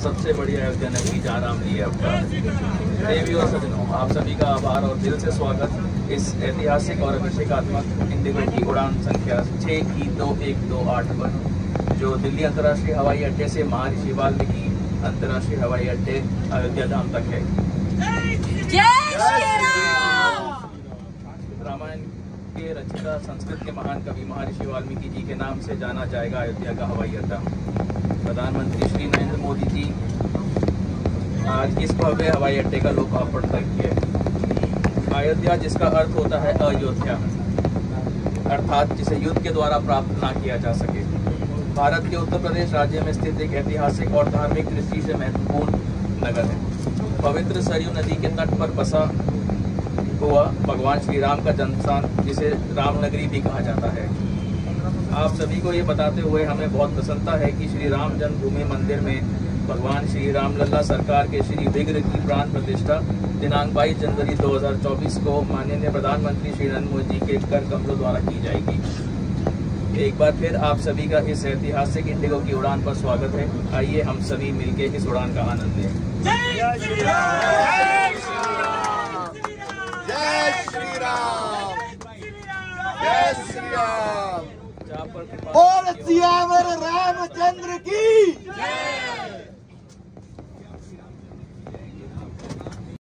सबसे बड़ी अयोध्या नगरी जहाँ राम जी आपका। देवी और सजनों आप सभी का आभार और दिल से स्वागत। इस ऐतिहासिक और अभिषेकात्मक इंडिगो की उड़ान संख्या छः की दो एक दो आठ पर जो दिल्ली अंतर्राष्ट्रीय हवाई अड्डे से महर्षि वाल्मीकि अंतर्राष्ट्रीय हवाई अड्डे अयोध्या धाम तक है। जय रामायण के रचिता संस्कृत के महान कवि महर्षि वाल्मीकि जी के नाम से जाना जाएगा अयोध्या का हवाई अड्डा। प्रधानमंत्री श्री नरेंद्र मोदी जी, आज इस भव्य हवाई अड्डे का लोकार्पण किए अयोध्या, जिसका अर्थ होता है अयोध्या, अर्थात जिसे युद्ध के द्वारा प्राप्त ना किया जा सके। भारत के उत्तर प्रदेश राज्य में स्थित एक ऐतिहासिक और धार्मिक दृष्टि से महत्वपूर्ण नगर है। पवित्र सरयू नदी के तट पर बसा हुआ भगवान श्री राम का जन्मस्थान, जिसे रामनगरी भी कहा जाता है। आप सभी को ये बताते हुए हमें बहुत प्रसन्नता है कि श्री राम जन्मभूमि मंदिर में भगवान श्री रामलला सरकार के श्री विग्रह की प्राण प्रतिष्ठा दिनांक 22 जनवरी 2024 को माननीय प्रधानमंत्री श्री नरेंद्र मोदी जी के कर कमलों द्वारा की जाएगी। एक बार फिर आप सभी का इस ऐतिहासिक इंडिगो की उड़ान पर स्वागत है। आइए हम सभी मिलकर इस उड़ान का आनंद लें। जय श्री राम! जय श्री राम जय श्री बोल सियावर रामचंद्र की।